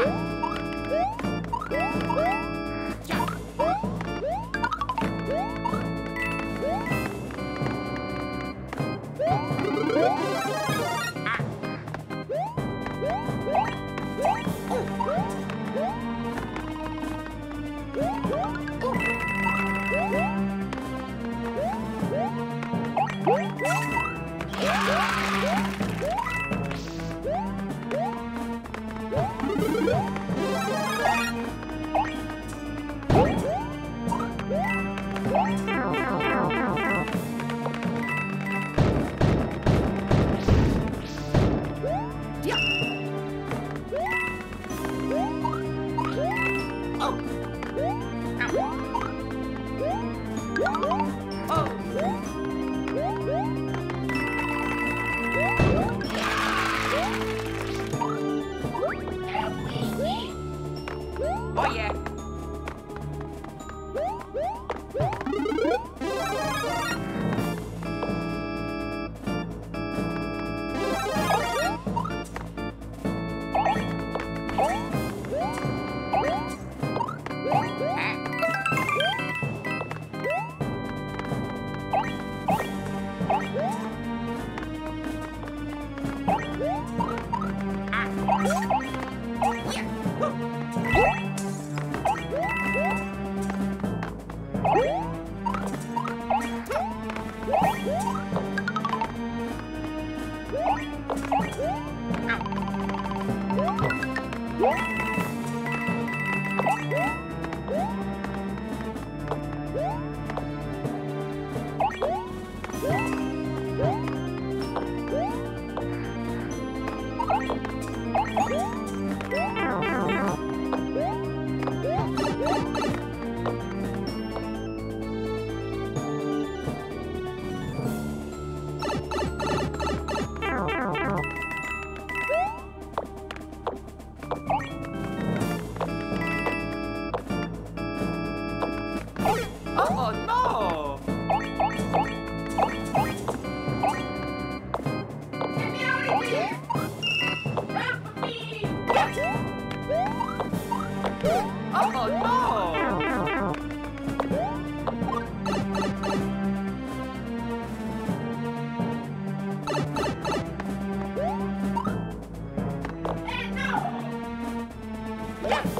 응? 呀。Yeah.